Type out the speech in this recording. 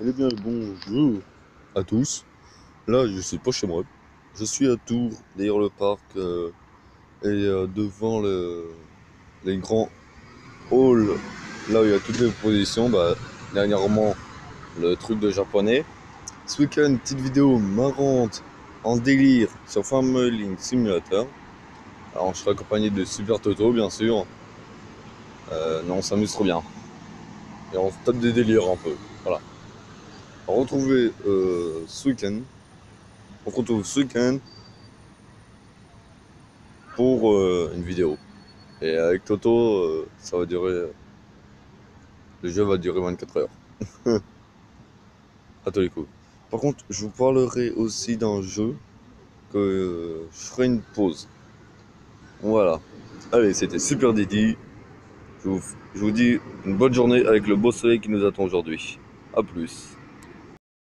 Eh bien, bonjour à tous. Là, je suis pas chez moi. Je suis à Tours, derrière le parc euh, et euh, devant le, les grands halls, là où il y a toutes les positions. Bah, dernièrement, le truc de japonais. Ce week-end, petite vidéo marrante en délire sur Farming Simulator. Alors, je serai accompagné de Super Toto, bien sûr. Euh, non, on s'amuse trop bien. Et on tape des délires un peu. Voilà. Retrouver euh, ce week-end. On se retrouve ce week-end pour euh, une vidéo. Et avec Toto, euh, ça va durer. le jeu va durer 24 heures. à tous les coups. Par contre, je vous parlerai aussi d'un jeu que euh, je ferai une pause. Voilà. Allez, c'était super Didi. Je vous, je vous dis une bonne journée avec le beau soleil qui nous attend aujourd'hui. A plus.